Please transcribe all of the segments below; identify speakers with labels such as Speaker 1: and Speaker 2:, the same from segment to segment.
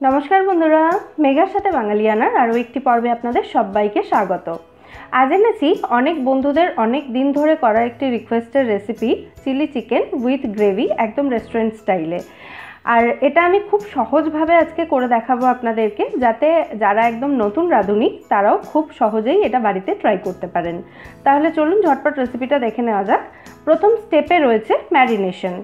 Speaker 1: নমস্কার বন্ধুরা, মেঘার সাথে বাঙালিয়ানার আরও একটি পর্বে আপনাদের সবাইকে স্বাগত। আজ এনেছি অনেক বন্ধুদের অনেক দিন ধরে করা একটি রিকোয়েস্টের recipe chilli chicken with gravy একদম রেস্টুরেন্ট স্টাইলে আর এটা আমি খুব সহজভাবে আজকে করে দেখাবো আপনাদেরকে, যাতে যারা একদম নতুন রাঁধুনি, তারাও খুব সহজেই এটা বাড়িতে ট্রাই করতে পারেন। তাহলে চলুন ঝটপট রেসিপিটা দেখে নেওয়া যাক। প্রথম স্টেপে রয়েছে ম্যারিনেশন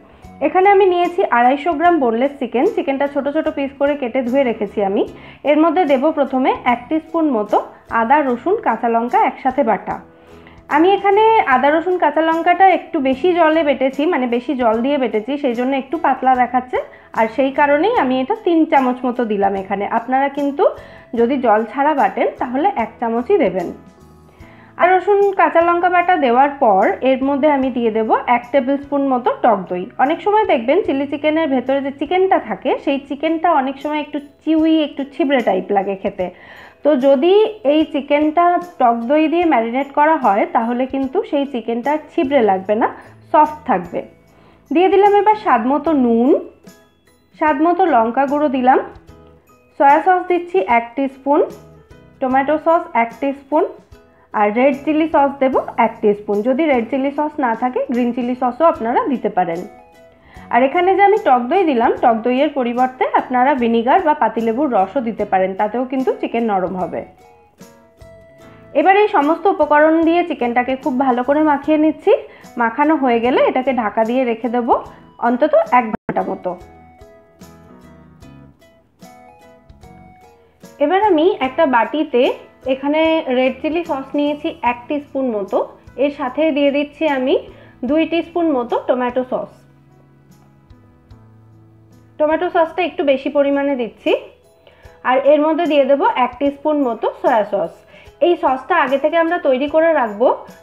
Speaker 1: এখানে আমি নিয়েছি আড়াইশো গ্রাম বোনলেস চিকেন চিকেনটা ছোট ছোট পিস করে কেটে ধুয়ে রেখেছি আমি। এর মধ্যে দেব প্রথমে এক স্পুন মতো আদা, রসুন, কাঁচা লঙ্কা, একসাথে বাটা। আমি এখানে আদা, রসুন, কাঁচা লঙ্কাটা একটু বেশি জলে বেটেছি মানে বেশি জল দিয়ে বেটেছি, সেই জন্য একটু পাতলা দেখাচ্ছে। আর সেই কারণেই আমি এটা তিন চামচ মতো দিলাম এখানে। আপনারা কিন্তু যদি জল ছাড়া বাটেন, তাহলে এক চামচই দেবেন। আর রসুন, কাঁচা লঙ্কা বাটা দেওয়ার পর এর মধ্যে আমি দিয়ে দেব এক টেবিল স্পুন মতো টক দই। অনেক সময় দেখবেন চিলি চিকেনের ভেতরে যে চিকেনটা থাকে, সেই চিকেনটা অনেক সময় একটু চিউই একটু ছিবড়ে টাইপ লাগে খেতে। তো যদি এই চিকেনটা টক দই দিয়ে ম্যারিনেট করা হয়, তাহলে কিন্তু সেই চিকেনটা ছিবড়ে লাগবে না সফট থাকবে। দিয়ে দিলাম এবার স্বাদ মতো নুন, স্বাদ মতো লঙ্কা গুঁড়ো দিলাম। সয়া সস দিচ্ছি এক স্পুন টমেটো সস এক স্পুন আর রেড চিলি সস দেবো এক স্পুন যদি রেড চিলি সস না থাকে গ্রিন চিলি সসও আপনারা দিতে পারেন। আর এখানে যে আমি টক দই দিলাম, টক দইয়ের পরিবর্তে আপনারা ভিনিগার বা পাতিলেবুর রসও দিতে পারেন, তাতেও কিন্তু চিকেন নরম হবে। এবার এই সমস্ত উপকরণ দিয়ে চিকেনটাকে খুব ভালো করে মাখিয়ে নিচ্ছি। মাখানো হয়ে গেলে এটাকে ঢাকা দিয়ে রেখে দেব অন্তত এক ঘণ্টা মতো। এবার আমি একটা বাটিতে এখানে রেড চিলি সস নিয়েছি এক স্পুন মতো। এর সাথে দিয়ে দিচ্ছি আমি দুই স্পুন মতো টমেটো সস টমেটো সসটা একটু বেশি পরিমাণে দিচ্ছি। আর এর মধ্যে দিয়ে দেবো এক স্পুন মতো সয়া সস এই সসটা আগে থেকে আমরা তৈরি করে রাখব।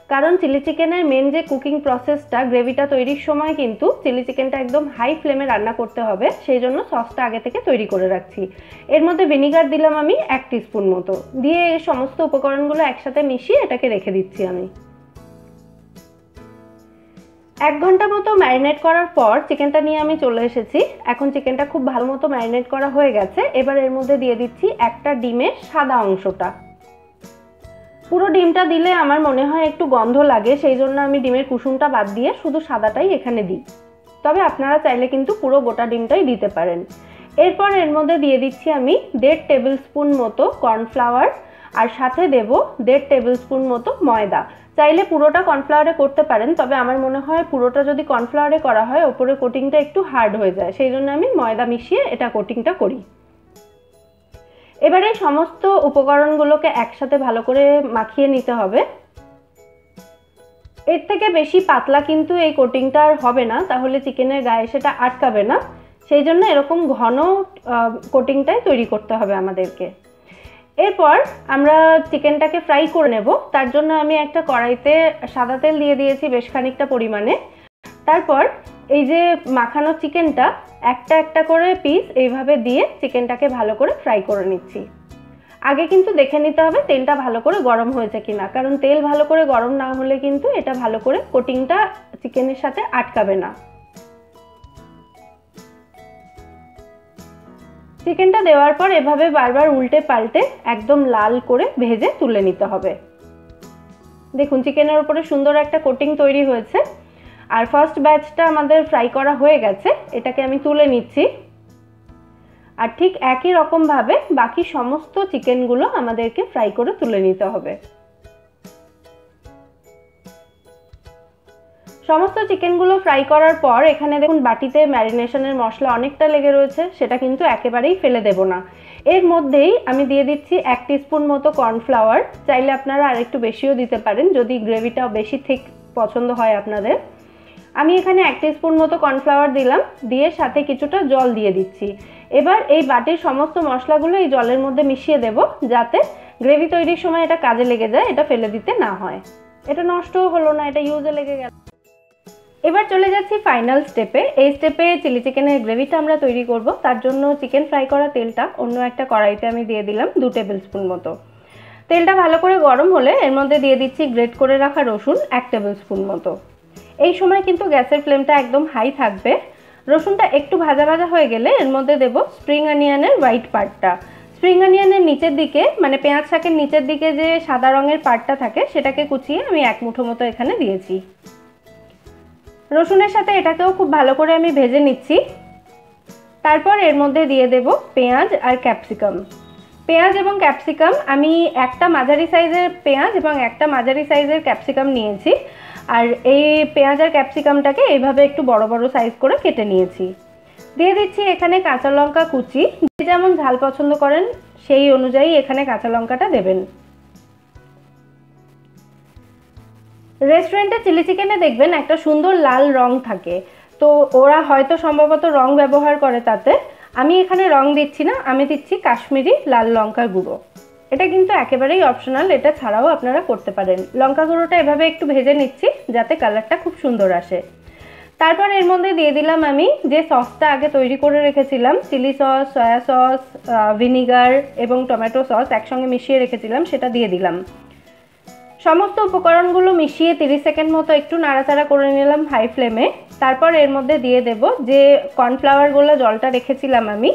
Speaker 1: কারণ চিলি চিকেনের মেন যে কুকিং প্রসেসটা গ্রেভিটা তৈরির সময় কিন্তু চিলি চিকেনটা একদম হাই ফ্লেমে রান্না করতে হবে। সেই জন্য সসটা আগে থেকে তৈরি করে রাখছি। এর মধ্যে ভিনিগার দিলাম আমি এক স্পুন মতো। দিয়ে এই সমস্ত উপকরণগুলো একসাথে মিশিয়ে এটাকে রেখে দিচ্ছি আমি। এক ঘণ্টা মতো ম্যারিনেট করার পর চিকেনটা নিয়ে আমি চলে এসেছি। এখন চিকেনটা খুব ভালো মতো ম্যারিনেট করা হয়ে গেছে। এবার এর মধ্যে দিয়ে দিচ্ছি একটা ডিমের সাদা অংশটা। পুরো ডিমটা দিলে আমার মনে হয় একটু গন্ধ লাগে, সেই জন্য আমি ডিমের কুসুমটা বাদ দিয়ে শুধু সাদাটাই এখানে দিই। তবে আপনারা চাইলে কিন্তু পুরো গোটা ডিমটাই দিতে পারেন। এরপর এর মধ্যে দিয়ে দিচ্ছি আমি দেড় টেবিল স্পুন মতো কর্নফ্লাওয়ার, আর সাথে দেব দেড় টেবিল স্পুন মতো ময়দা। চাইলে পুরোটা কর্নফ্লাওয়ারে করতে পারেন, তবে আমার মনে হয় পুরোটা যদি কর্নফ্লাওয়ারে করা হয় ওপরে কোটিংটা একটু হার্ড হয়ে যায়। সেই জন্য আমি ময়দা মিশিয়ে এটা কোটিংটা করি। এবারে সমস্ত উপকরণগুলোকে একসাথে ভালো করে মাখিয়ে নিতে হবে। এর থেকে বেশি পাতলা কিন্তু এই কোটিংটা আর হবে না, তাহলে চিকেনের গায়ে সেটা আটকাবে না। সেই জন্য এরকম ঘন কোটিংটাই তৈরি করতে হবে আমাদেরকে। এরপর আমরা চিকেনটাকে ফ্রাই করে নেব। তার জন্য আমি একটা কড়াইতে সাদা তেল দিয়ে দিয়েছি বেশ খানিকটা পরিমাণে। তারপর এই যে মাখানো চিকেনটা একটা একটা করে পিস এইভাবে দিয়ে চিকেনটাকে ভালো করে ফ্রাই করে নিচ্ছি। আগে কিন্তু দেখে নিতে হবে তেলটা ভালো করে গরম হয়েছে কিনা, কারণ তেল ভালো করে গরম না হলে কিন্তু এটা ভালো করে কোটিংটা চিকেনের সাথে আটকাবে না। চিকেনটা দেওয়ার পর এভাবে বারবার উল্টে পাল্টে একদম লাল করে ভেজে তুলে নিতে হবে। দেখুন চিকেনের উপরে সুন্দর একটা কোটিং তৈরি হয়েছে। আর ফার্স্ট ব্যাচটা আমাদের ফ্রাই করা হয়ে গেছে, এটাকে আমি তুলে নিচ্ছি। আর ঠিক একই রকমভাবে বাকি সমস্ত চিকেনগুলো আমাদেরকে ফ্রাই করে তুলে নিতে হবে। সমস্ত চিকেনগুলো ফ্রাই করার পর, এখানে দেখুন বাটিতে ম্যারিনেশনের মশলা অনেকটা লেগে রয়েছে, সেটা কিন্তু একেবারেই ফেলে দেব না। এর মধ্যেই আমি দিয়ে দিচ্ছি এক স্পুন মতো কর্নফ্লাওয়ার চাইলে আপনারা আরেকটু বেশিও দিতে পারেন, যদি গ্রেভিটাও বেশি ঠিক পছন্দ হয় আপনাদের। আমি এখানে এক স্পুন মতো কর্নফ্লাওয়ার দিলাম, দিয়ে সাথে কিছুটা জল দিয়ে দিচ্ছি। এবার এই বাটির সমস্ত মশলাগুলো এই জলের মধ্যে মিশিয়ে দেব, যাতে গ্রেভি তৈরির সময় এটা কাজে লেগে যায়, এটা ফেলে দিতে না হয়। এটা নষ্টও হলো না, এটা ইউজে লেগে গেল। এবার চলে যাচ্ছি ফাইনাল স্টেপে এই স্টেপে চিলি চিকেনের গ্রেভিটা আমরা তৈরি করব। তার জন্য চিকেন ফ্রাই করা তেলটা অন্য একটা কড়াইতে আমি দিয়ে দিলাম দু টেবিল স্পুন মতো। তেলটা ভালো করে গরম হলে এর মধ্যে দিয়ে দিচ্ছি গ্রেট করে রাখা রসুন এক টেবিল স্পুন মতো। এই সময় কিন্তু গ্যাসের ফ্লেমটা একদম হাই থাকবে। রসুনটা একটু ভাজা ভাজা হয়ে গেলে এর মধ্যে দেব স্প্রিং অনিয়নের হোয়াইট পার্টটা। স্প্রিং অনিয়নের নিচের দিকে মানে পেঁয়াজ শাকের নিচের দিকে যে সাদা রঙের পার্টটা থাকে, সেটাকে কুচিয়ে আমি এক মুঠো মতো এখানে দিয়েছি। রসুনের সাথে এটাকেও খুব ভালো করে আমি ভেজে নিচ্ছি। তারপর এর মধ্যে দিয়ে দেব পেঁয়াজ আর ক্যাপসিকাম। পেঁয়াজ এবং ক্যাপসিকাম, আমি একটা মাঝারি সাইজের পেঁয়াজ এবং একটা মাঝারি সাইজের ক্যাপসিকাম নিয়েছি। আর এই পেঁয়াজ আর ক্যাপসিকামটাকে এইভাবে একটু বড় বড় সাইজ করে কেটে নিয়েছি। দিয়ে দিচ্ছি এখানে কাঁচা লঙ্কা কুচি। যে যেমন ঝাল পছন্দ করেন, সেই অনুযায়ী এখানে কাঁচা লঙ্কাটা দেবেন। রেস্টুরেন্টে চিলি চিকেনে দেখবেন একটা সুন্দর লাল রং থাকে। তো ওরা হয়তো সম্ভবত রং ব্যবহার করে তাতে। আমি এখানে রং দিচ্ছি না, আমি দিচ্ছি কাশ্মীরি লাল লঙ্কার গুঁড়ো। এটা কিন্তু একেবারেই অপশনাল এটা ছাড়াও আপনারা করতে পারেন। লঙ্কা গুঁড়োটা এভাবে একটু ভেজে নিচ্ছি, যাতে কালারটা খুব সুন্দর আসে। তারপর এর মধ্যে দিয়ে দিলাম আমি যে সসটা আগে তৈরি করে রেখেছিলাম chilli sauce soya sauce vinegar এবং টমেটো সস একসঙ্গে মিশিয়ে রেখেছিলাম, সেটা দিয়ে দিলাম। সমস্ত উপকরণগুলো মিশিয়ে 30 সেকেন্ড মতো একটু নাড়াচাড়া করে নিলাম হাই ফ্লেমে তারপর এর মধ্যে দিয়ে দেব যে কর্নফ্লাওয়ারগুলো জলটা রেখেছিলাম আমি,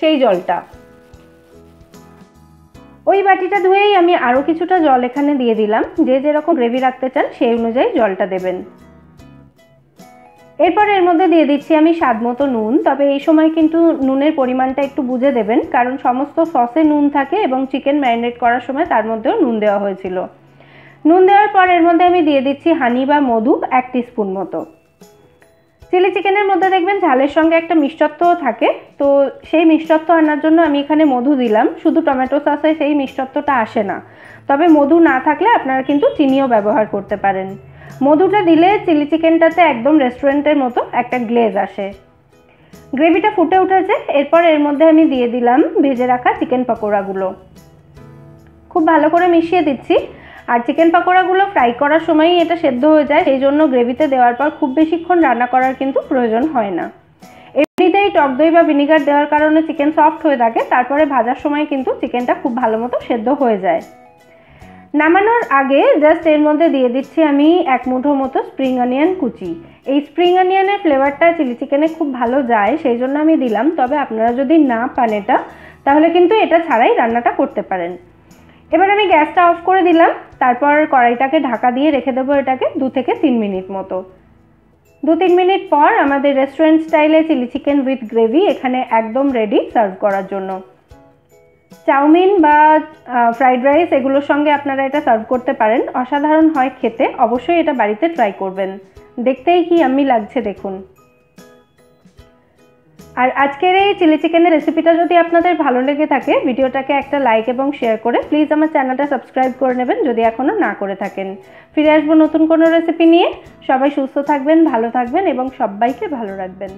Speaker 1: সেই জলটা। ওই বাটিটা ধুয়েই আমি আরও কিছুটা জল এখানে দিয়ে দিলাম। যে যেরকম গ্রেভি রাখতে চান সেই অনুযায়ী জলটা দেবেন। এরপর এর মধ্যে দিয়ে দিচ্ছি আমি স্বাদ মতো নুন। তবে এই সময় কিন্তু নুনের পরিমাণটা একটু বুঝে দেবেন, কারণ সমস্ত সসে নুন থাকে এবং চিকেন ম্যারিনেট করার সময় তার মধ্যেও নুন দেওয়া হয়েছিল। নুন দেওয়ার পর এর মধ্যে আমি দিয়ে দিচ্ছি হানি বা মধু এক স্পুন মতো। চিলি চিকেনের মধ্যে দেখবেন ঝালের সঙ্গে একটা মিষ্টত্বও থাকে। তো সেই মিষ্টত্ব আনার জন্য আমি এখানে মধু দিলাম। শুধু টমেটো সসে সেই মিষ্টত্বটা আসে না। তবে মধু না থাকলে আপনারা কিন্তু চিনিও ব্যবহার করতে পারেন। মধুটা দিলে চিলি চিকেনটাতে একদম রেস্টুরেন্টের মতো একটা গ্লেজ আসে। গ্রেভিটা ফুটে উঠেছে। এরপর এর মধ্যে আমি দিয়ে দিলাম ভেজে রাখা চিকেন পকোড়াগুলো। খুব ভালো করে মিশিয়ে দিচ্ছি। আর চিকেন পাকোড়াগুলো ফ্রাই করার সময়ই এটা সেদ্ধ হয়ে যায়, সেই জন্য গ্রেভিতে দেওয়ার পর খুব বেশিক্ষণ রান্না করার কিন্তু প্রয়োজন হয় না। এমনিতেই টক দই বা ভিনিগার দেওয়ার কারণে চিকেন সফট হয়ে থাকে, তারপরে ভাজার সময় কিন্তু চিকেনটা খুব ভালো মতো সেদ্ধ হয়ে যায়। নামানোর আগে জাস্ট এর মধ্যে দিয়ে দিচ্ছি আমি এক মুঠো মতো স্প্রিং অনিয়ন কুচি। এই স্প্রিং অনিয়নের ফ্লেভারটা চিলি চিকেনে খুব ভালো যায়, সেই জন্য আমি দিলাম। তবে আপনারা যদি না পান এটা, তাহলে কিন্তু এটা ছাড়াই রান্নাটা করতে পারেন। এবার আমি গ্যাসটা অফ করে দিলাম, তারপর কড়াইটাকে ঢাকা দিয়ে রেখে দেবো এটাকে দু থেকে তিন মিনিট মতো। দু তিন মিনিট পর আমাদের রেস্টুরেন্ট স্টাইলে চিলি চিকেন উইথ গ্রেভি এখানে একদম রেডি সার্ভ করার জন্য। চাউমিন বা ফ্রাইড রাইস এগুলোর সঙ্গে আপনারা এটা সার্ভ করতে পারেন। অসাধারণ হয় খেতে, অবশ্যই এটা বাড়িতে ট্রাই করবেন। দেখতেই কি আমি লাগছে দেখুন। আর আজকের এই চিলি চিকেনের রেসিপিটা যদি আপনাদের ভালো লেগে থাকে, ভিডিওটাকে একটা লাইক এবং শেয়ার করে প্লিজ আমার চ্যানেলটা সাবস্ক্রাইব করে নেবেন যদি এখনও না করে থাকেন। ফিরে আসব নতুন কোনো রেসিপি নিয়ে। সবাই সুস্থ থাকবেন, ভালো থাকবেন এবং সবাইকে ভালো রাখবেন।